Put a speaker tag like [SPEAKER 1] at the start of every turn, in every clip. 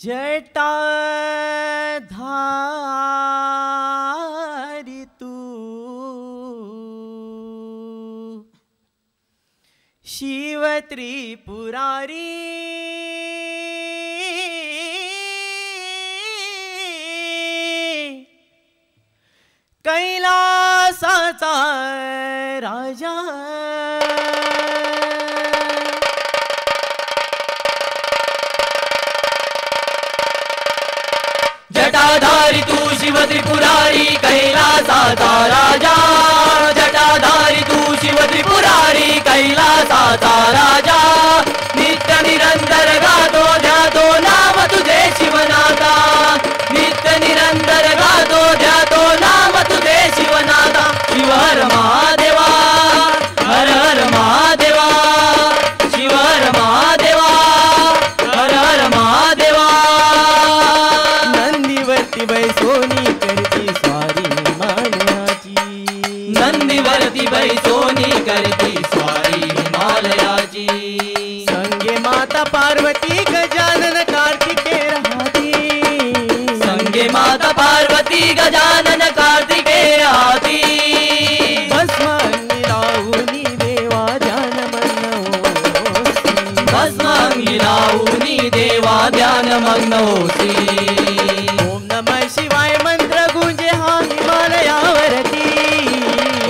[SPEAKER 1] जटाधारी तू। शिवत्रिपुरारी। कैलासाचा राजा।
[SPEAKER 2] आधारी तू शिव त्रिपुरारी कैलासा तारा जा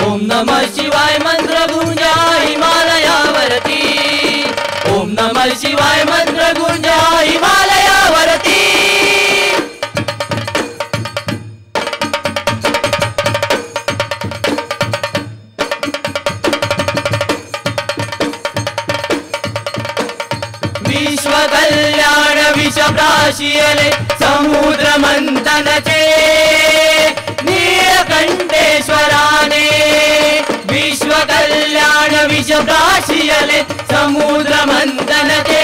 [SPEAKER 2] ॐ नमः
[SPEAKER 1] शिवाय
[SPEAKER 2] मन्त्रिमालया नमः शिवाय मन्त्रगुजा हिमालया विश्वकल्याण विष प्राशीले समुद्रमन्थनते ण्डेश्वरादे विश्वकल्याण विशकाशीयल समुद्रमन्दनके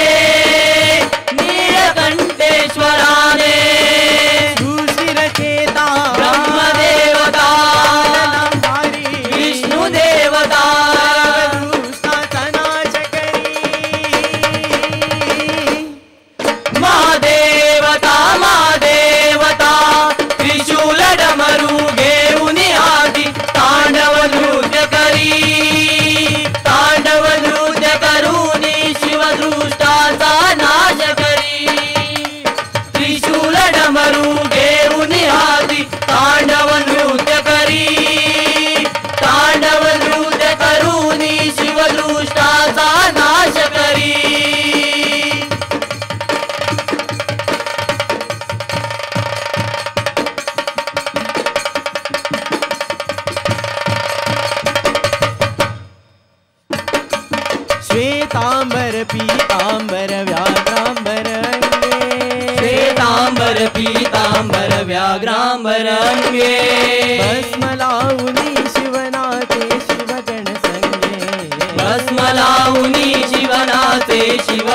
[SPEAKER 1] श्वेतांबर पीतांबर व्याघ्रांबर
[SPEAKER 2] श्वेतांबर पीतांबर व्याघ्रांबर अंगे
[SPEAKER 1] भस्मलाउनी शिवनाथे शिवगण संगे। भस्मलाउनी शिवनाथे शिव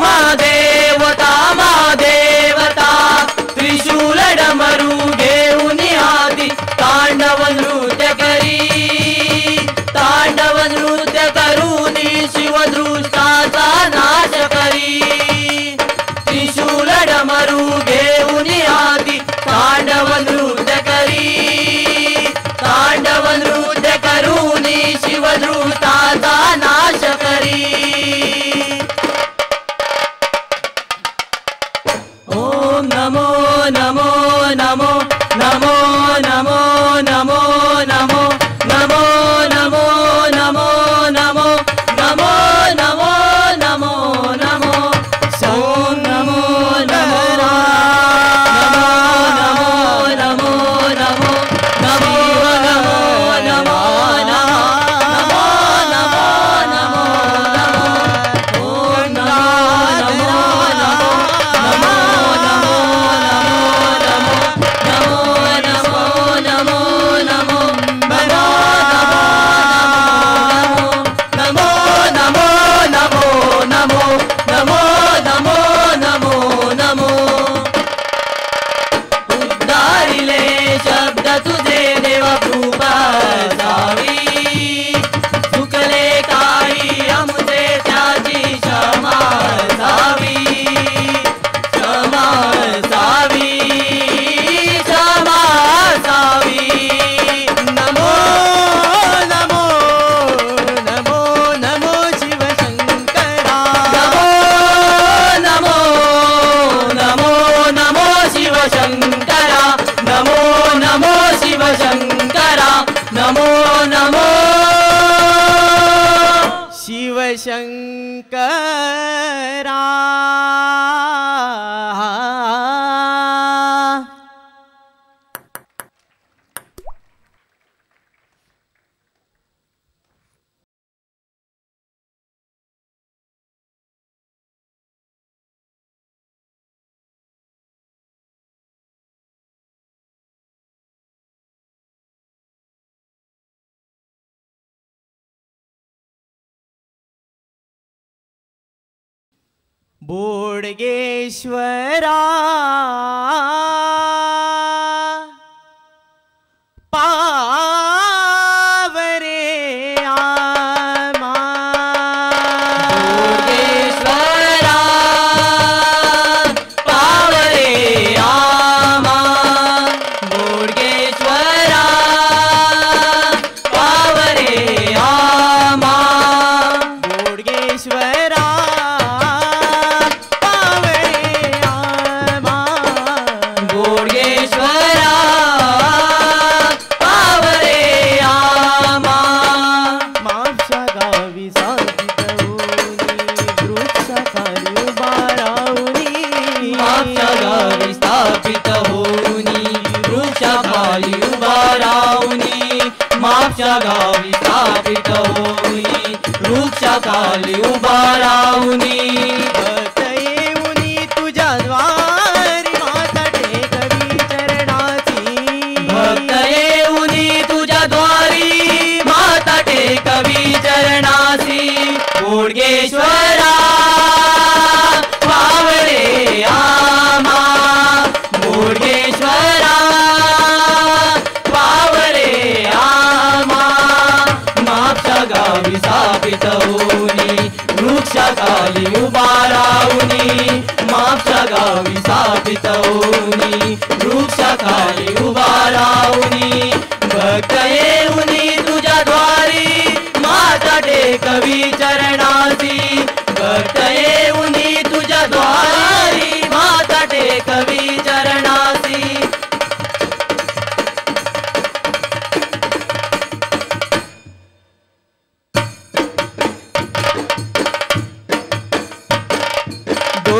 [SPEAKER 2] समाज
[SPEAKER 1] 想 बोडगेश्वरा।
[SPEAKER 2] जगावी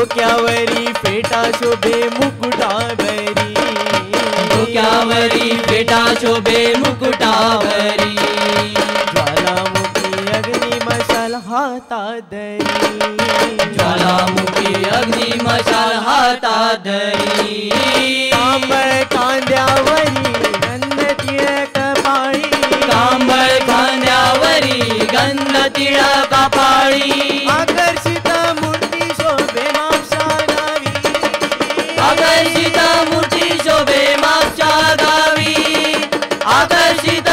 [SPEAKER 1] डोक्यावरी बेटा शोभे मुकुटा मुकुटावरी
[SPEAKER 2] वरी बेटा शोभे मुकुटावरी।
[SPEAKER 1] ज्वालामुखी अग्नि मशाल हाता धरी।
[SPEAKER 2] ज्वालामुखी अग्नि मशाल हाता धरी।
[SPEAKER 1] कांबळ कांद्यावरी गंध टिळक पाळी।
[SPEAKER 2] कांबळ कांद्यावरी गंध टिळक पाळी। ಆಕರ್ಷಿತ